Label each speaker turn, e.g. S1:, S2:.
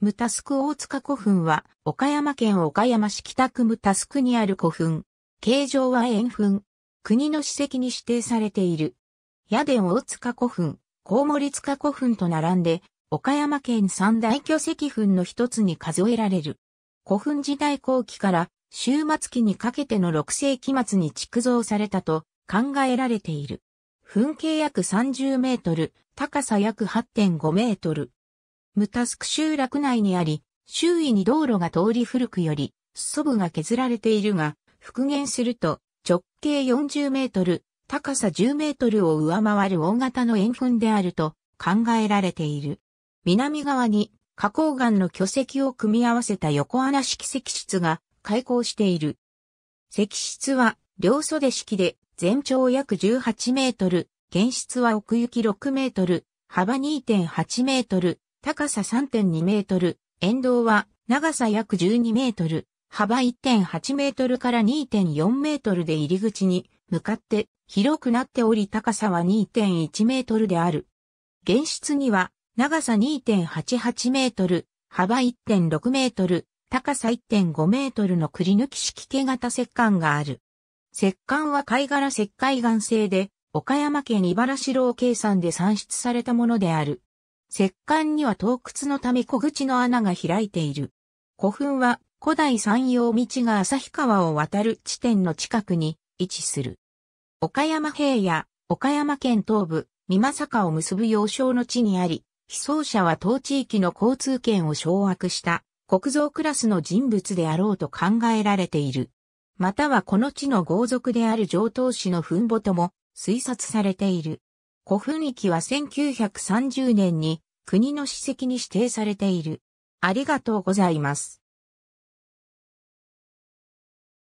S1: ムタスク大塚古墳は、岡山県岡山市北区ムタスクにある古墳。形状は円墳。国の史跡に指定されている。屋殿大塚古墳、高森塚古墳と並んで、岡山県三大巨石墳の一つに数えられる。古墳時代後期から終末期にかけての6世紀末に築造されたと考えられている。墳径約30メートル、高さ約8.5メートル。ムタスク集落内にあり、周囲に道路が通り古くより、裾部が削られているが、復元すると直径40メートル、高さ10メートルを上回る大型の円墳であると考えられている。南側に花崗岩の巨石を組み合わせた横穴式石室が開口している。石室は両袖式で全長約18メートル、原室は奥行き6メートル、幅2.8メートル、高さ3.2メートル、沿道は長さ約12メートル、幅1.8メートルから2.4メートルで入り口に向かって広くなっており高さは2.1メートルである。原室には長さ2.88メートル、幅1.6メートル、高さ1.5メートルのくり抜き式手型石棺がある。石棺は貝殻石灰岩製で、岡山県茨城を計算で産出されたものである。石棺には洞窟のため小口の穴が開いている。古墳は古代山陽道が旭川を渡る地点の近くに位置する。岡山平野、岡山県東部、美作を結ぶ要衝の地にあり、被走者は当地域の交通権を掌握した国造クラスの人物であろうと考えられている。またはこの地の豪族である上等氏の墳墓とも推察されている。古墳域は1930年に国の史跡に指定されている。ありがとうございます。